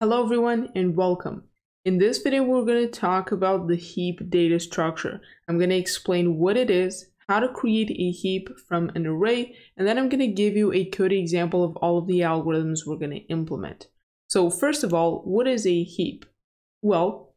Hello everyone and welcome. In this video we're going to talk about the heap data structure. I'm going to explain what it is, how to create a heap from an array, and then I'm going to give you a code example of all of the algorithms we're going to implement. So first of all, what is a heap? Well,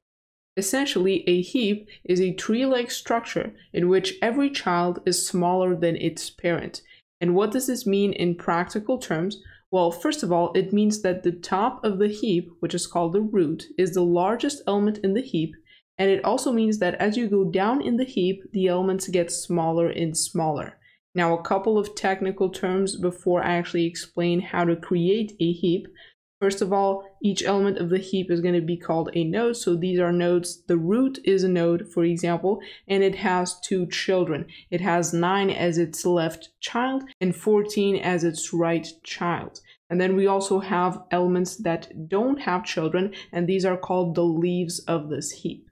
essentially a heap is a tree-like structure in which every child is smaller than its parent. And what does this mean in practical terms? Well, first of all, it means that the top of the heap, which is called the root, is the largest element in the heap, and it also means that as you go down in the heap, the elements get smaller and smaller. Now, a couple of technical terms before I actually explain how to create a heap. First of all, each element of the heap is going to be called a node. So these are nodes. The root is a node, for example, and it has two children. It has 9 as its left child and 14 as its right child. And then we also have elements that don't have children, and these are called the leaves of this heap.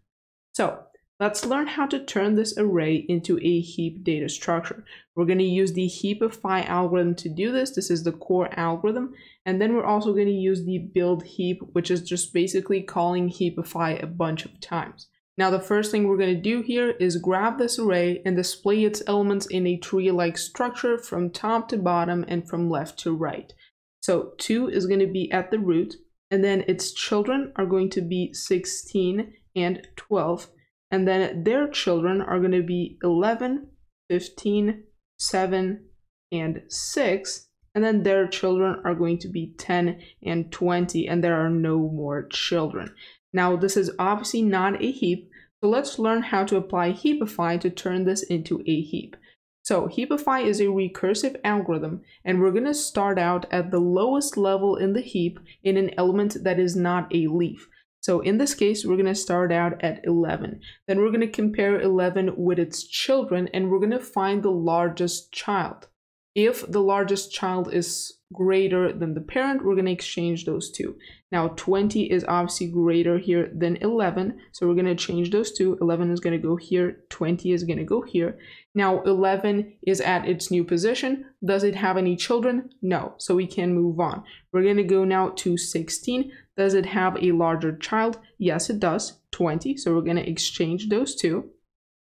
So Let's learn how to turn this array into a heap data structure. We're going to use the heapify algorithm to do this. This is the core algorithm. And then we're also going to use the build heap, which is just basically calling heapify a bunch of times. Now the first thing we're going to do here is grab this array and display its elements in a tree-like structure from top to bottom and from left to right. So 2 is going to be at the root, and then its children are going to be 16 and 12 and then their children are going to be 11, 15, 7, and 6. And then their children are going to be 10 and 20, and there are no more children. Now, this is obviously not a heap, so let's learn how to apply heapify to turn this into a heap. So heapify is a recursive algorithm, and we're going to start out at the lowest level in the heap in an element that is not a leaf. So in this case, we're going to start out at 11. Then we're going to compare 11 with its children and we're going to find the largest child. If the largest child is greater than the parent, we're going to exchange those two. Now 20 is obviously greater here than 11, so we're going to change those two. 11 is going to go here, 20 is going to go here. Now 11 is at its new position. Does it have any children? No, so we can move on. We're going to go now to 16. Does it have a larger child? Yes, it does, 20. So we're going to exchange those two.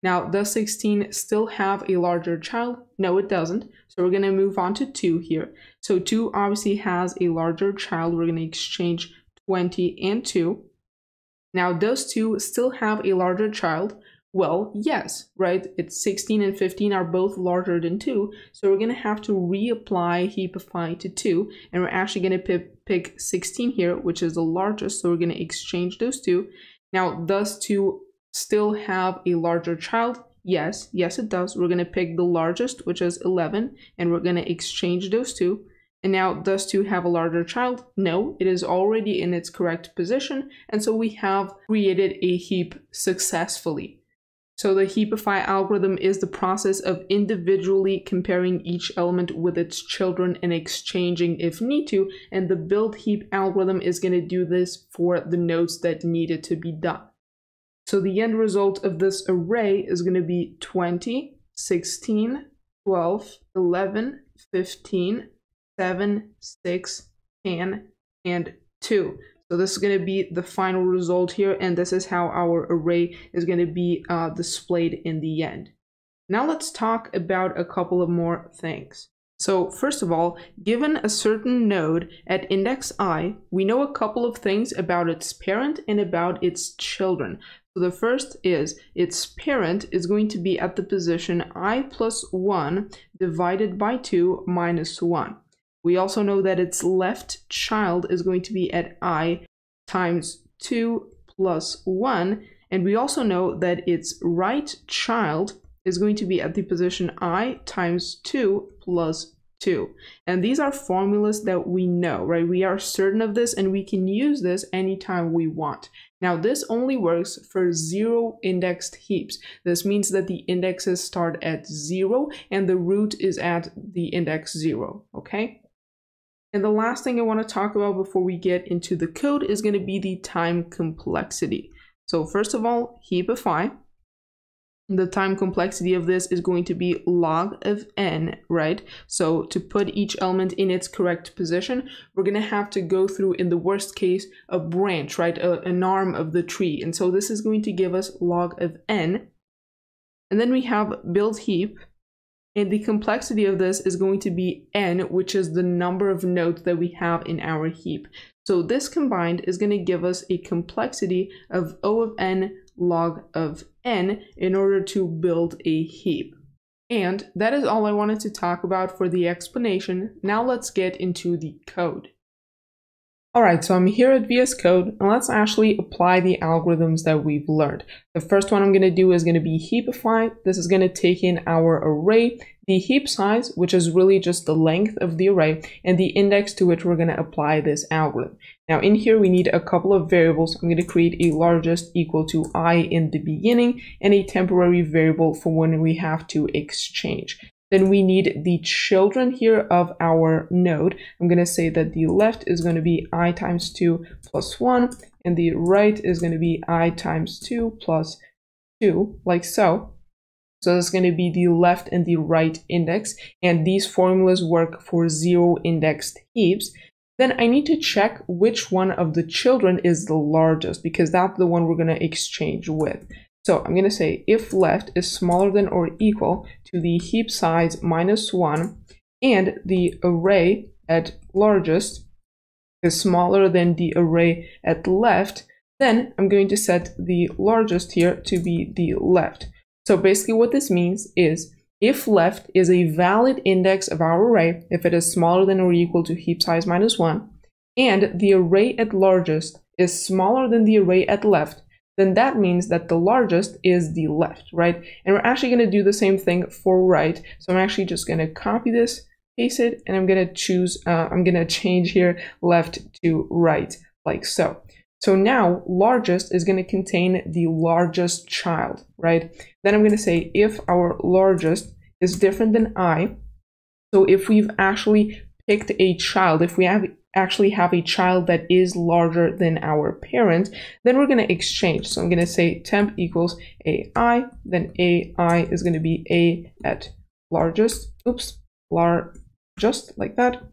Now, does 16 still have a larger child? No, it doesn't. So we're going to move on to 2 here. So 2 obviously has a larger child. We're going to exchange 20 and 2. Now, does 2 still have a larger child? Well, yes, right? It's 16 and 15 are both larger than 2, so we're going to have to reapply heapify to 2, and we're actually going to pick 16 here, which is the largest, so we're going to exchange those two. Now, does 2 still have a larger child? Yes, yes it does. We're going to pick the largest, which is 11, and we're going to exchange those two. And now, does 2 have a larger child? No, it is already in its correct position, and so we have created a heap successfully. So the heapify algorithm is the process of individually comparing each element with its children and exchanging if need to, and the build heap algorithm is going to do this for the nodes that needed to be done. So the end result of this array is going to be 20, 16, 12, 11, 15, 7, 6, 10, and 2. So this is going to be the final result here, and this is how our array is going to be uh, displayed in the end. Now let's talk about a couple of more things. So first of all, given a certain node at index i, we know a couple of things about its parent and about its children. So the first is its parent is going to be at the position i plus 1 divided by 2 minus 1. We also know that its left child is going to be at i times 2 plus 1. And we also know that its right child is going to be at the position i times 2 plus 2. And these are formulas that we know, right? We are certain of this and we can use this anytime we want. Now, this only works for zero indexed heaps. This means that the indexes start at zero and the root is at the index zero, okay? And the last thing I want to talk about before we get into the code is going to be the time complexity. So first of all, heapify. The time complexity of this is going to be log of n, right? So to put each element in its correct position, we're going to have to go through, in the worst case, a branch, right? A, an arm of the tree. And so this is going to give us log of n. And then we have build heap. And the complexity of this is going to be n, which is the number of nodes that we have in our heap. So this combined is going to give us a complexity of O of n log of n in order to build a heap. And that is all I wanted to talk about for the explanation. Now let's get into the code. Alright, so I'm here at VS Code, and let's actually apply the algorithms that we've learned. The first one I'm going to do is going to be heapify. This is going to take in our array, the heap size, which is really just the length of the array, and the index to which we're going to apply this algorithm. Now in here we need a couple of variables. I'm going to create a largest equal to i in the beginning, and a temporary variable for when we have to exchange. Then we need the children here of our node. I'm going to say that the left is going to be i times 2 plus 1, and the right is going to be i times 2 plus 2, like so. So that's going to be the left and the right index, and these formulas work for zero indexed heaps. Then I need to check which one of the children is the largest, because that's the one we're going to exchange with. So I'm going to say if left is smaller than or equal to the heap size minus 1 and the array at largest is smaller than the array at left, then I'm going to set the largest here to be the left. So basically what this means is if left is a valid index of our array, if it is smaller than or equal to heap size minus 1, and the array at largest is smaller than the array at left, then that means that the largest is the left, right? And we're actually going to do the same thing for right. So I'm actually just going to copy this, paste it, and I'm going to choose, uh, I'm going to change here left to right, like so. So now largest is going to contain the largest child, right? Then I'm going to say if our largest is different than i, so if we've actually picked a child, if we have actually have a child that is larger than our parent, then we're going to exchange. So I'm going to say temp equals AI, then AI is going to be A at largest, oops, largest like that.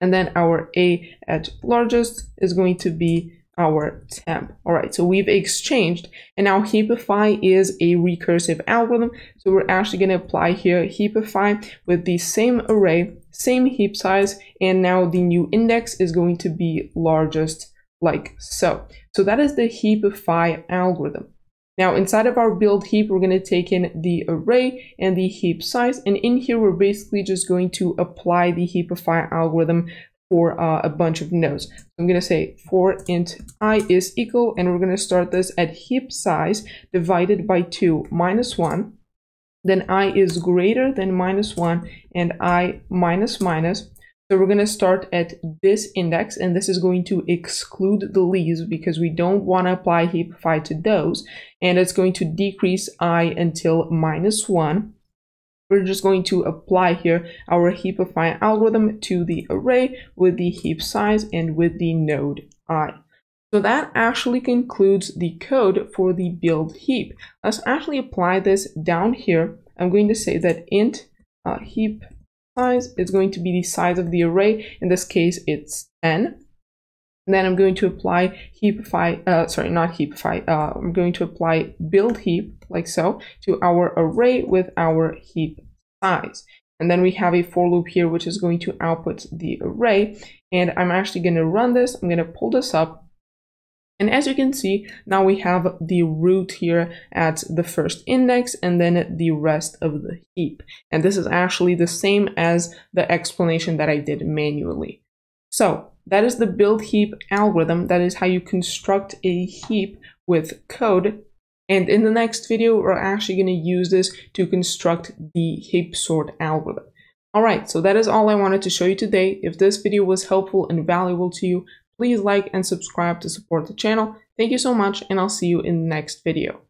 And then our A at largest is going to be our temp. All right, so we've exchanged and now heapify is a recursive algorithm. So we're actually going to apply here heapify with the same array, same heap size, and now the new index is going to be largest like so. So that is the heapify algorithm. Now inside of our build heap, we're going to take in the array and the heap size. And in here, we're basically just going to apply the heapify algorithm for uh, a bunch of nodes. I'm going to say for int i is equal, and we're going to start this at heap size divided by 2 minus 1. Then i is greater than minus 1 and i minus minus. So we're going to start at this index, and this is going to exclude the leaves because we don't want to apply heapify to those. And it's going to decrease i until minus 1 we're just going to apply here our heapify algorithm to the array with the heap size and with the node i. So that actually concludes the code for the build heap. Let's actually apply this down here. I'm going to say that int uh, heap size is going to be the size of the array. In this case, it's 10. And then I'm going to apply heapify, uh, sorry, not heapify, uh, I'm going to apply build heap, like so, to our array with our heap size. And then we have a for loop here, which is going to output the array. And I'm actually going to run this. I'm going to pull this up. And as you can see, now we have the root here at the first index and then the rest of the heap. And this is actually the same as the explanation that I did manually. So that is the build heap algorithm. That is how you construct a heap with code. And in the next video, we're actually going to use this to construct the heap sort algorithm. Alright, so that is all I wanted to show you today. If this video was helpful and valuable to you, please like and subscribe to support the channel. Thank you so much, and I'll see you in the next video.